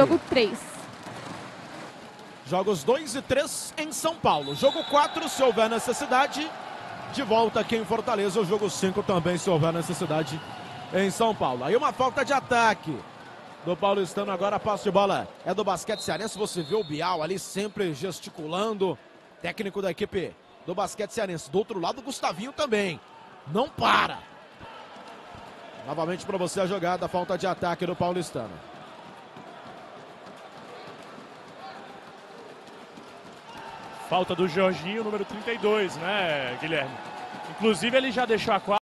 Jogo 3. Jogos 2 e 3 em São Paulo. Jogo 4, se houver necessidade. De volta aqui em Fortaleza. O jogo 5 também, se houver necessidade em São Paulo. Aí uma falta de ataque do Paulistano. Agora passe de bola é do basquete cearense. Você vê o Bial ali sempre gesticulando. Técnico da equipe do basquete cearense. Do outro lado, o Gustavinho também. Não para. Novamente para você a jogada. Falta de ataque do Paulistano. Falta do Jorginho, número 32, né, Guilherme? Inclusive, ele já deixou a quadra.